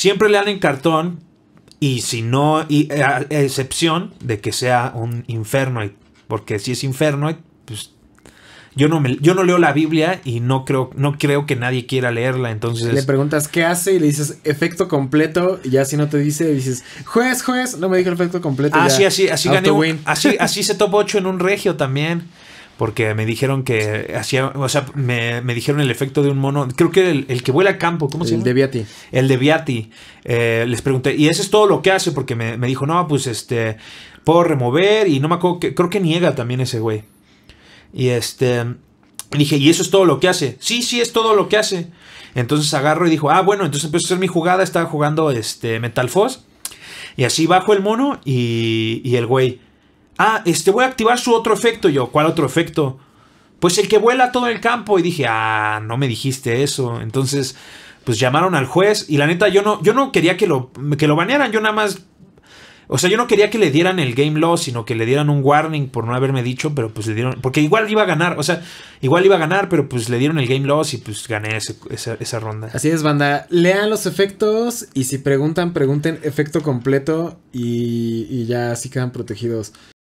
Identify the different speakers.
Speaker 1: siempre lean en cartón y si no, y, a, a excepción de que sea un Infernoid, porque si es Infernoid, pues yo no, me, yo no leo la Biblia y no creo, no creo que nadie quiera leerla, entonces...
Speaker 2: Le preguntas qué hace y le dices efecto completo y ya si no te dice, dices, juez, juez, no me dijo el efecto completo.
Speaker 1: Ah,
Speaker 2: ya,
Speaker 1: sí, así, así gané un- así, así se top 8 en un regio también. Porque me dijeron que hacía, o sea, me, me dijeron el efecto de un mono. Creo que el, el que vuela a campo, ¿cómo se
Speaker 2: El
Speaker 1: llama?
Speaker 2: de Beati.
Speaker 1: El de Beati. Eh, les pregunté, y eso es todo lo que hace, porque me, me dijo, no, pues este, puedo remover, y no me acuerdo, que, creo que niega también ese güey. Y este, dije, ¿y eso es todo lo que hace? Sí, sí, es todo lo que hace. Entonces agarro y dijo, ah, bueno, entonces empiezo a hacer mi jugada, estaba jugando este, Metal Force. Y así bajo el mono y, y el güey, ah, este, voy a activar su otro efecto. Yo, ¿cuál otro efecto? Pues el que vuela todo el campo. Y dije, ah, no me dijiste eso. Entonces, pues llamaron al juez. Y la neta, yo no, yo no quería que lo, que lo banearan. Yo nada más. O sea, yo no quería que le dieran el game loss, sino que le dieran un warning por no haberme dicho, pero pues le dieron. Porque igual iba a ganar. O sea, igual iba a ganar, pero pues le dieron el game loss y pues gané esa, esa ronda.
Speaker 2: Así es, banda. Lean los efectos y si preguntan, pregunten efecto completo y, y ya así quedan protegidos.